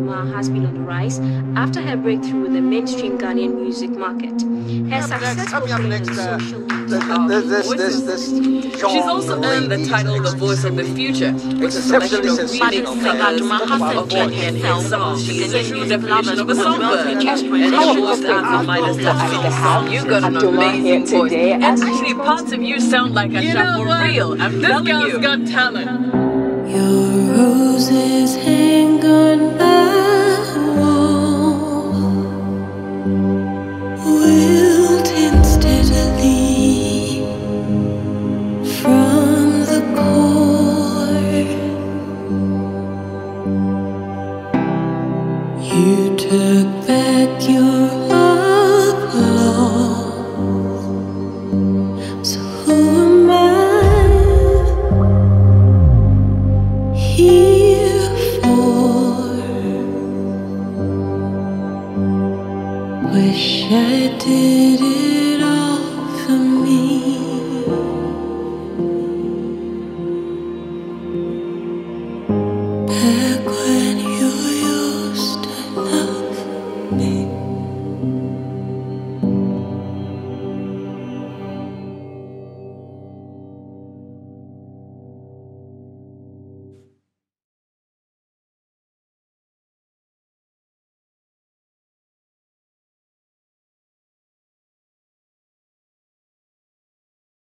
rise after her breakthrough in the mainstream Ghanaian music market. Her successful playing on social media. This, this, this, this She's also earned the title The Voice of the Future with a selection of remix singers of what can hit songs. She is a true definition of a songbird. And she was the answer Midas Touch You got an amazing voice. And actually, parts of you sound like Asa for real. I'm telling you. This girl's got talent. Your roses Wish I did it all for me.